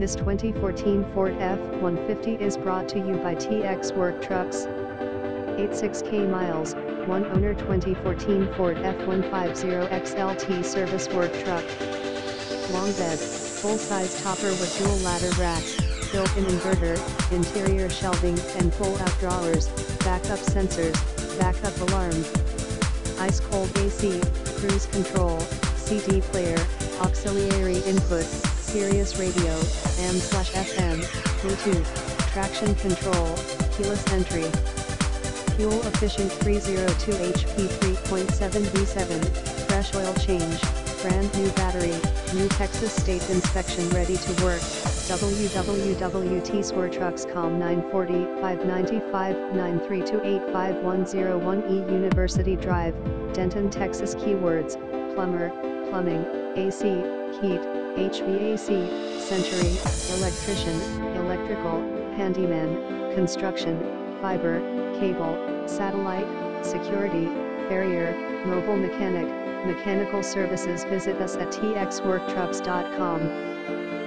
This 2014 Ford F-150 is brought to you by TX Work Trucks. 86k miles, one owner 2014 Ford F-150 XLT service work truck. Long bed, full-size topper with dual ladder rack, built-in inverter, interior shelving and pull-out drawers, backup sensors, backup alarm. Ice-cold AC, cruise control, CD player, auxiliary input, Sirius radio, AM/FM, Bluetooth, traction control, keyless entry. Fuel efficient 302 HP 3.7 V7, fresh oil change, brand new battery, new Texas state inspection ready to work. www.txworktrucks.com 940 595 932 85101 E University Drive, Denton, Texas Keywords, plumber, plumbing, AC, heat, HVAC, Century, electrician, electrical, handyman, construction, fiber, cable, satellite, security, barrier, mobile mechanic, mechanical services visit us at txworktrucks.com.